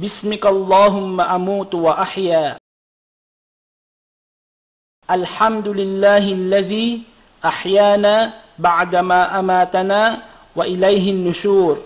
باسمك اللهم أموت وأحيا الحمد لله الذي أحيانا بعدما أماتنا وإليه النشور